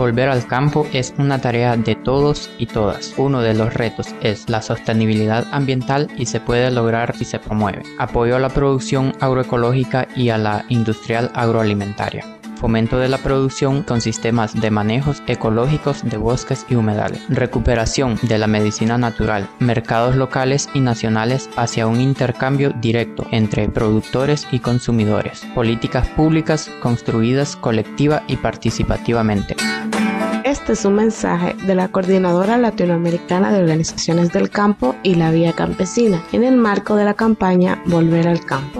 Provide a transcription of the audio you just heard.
Volver al campo es una tarea de todos y todas. Uno de los retos es la sostenibilidad ambiental y se puede lograr si se promueve. Apoyo a la producción agroecológica y a la industrial agroalimentaria fomento de la producción con sistemas de manejos ecológicos de bosques y humedales, recuperación de la medicina natural, mercados locales y nacionales hacia un intercambio directo entre productores y consumidores, políticas públicas construidas colectiva y participativamente. Este es un mensaje de la Coordinadora Latinoamericana de Organizaciones del Campo y la Vía Campesina en el marco de la campaña Volver al Campo.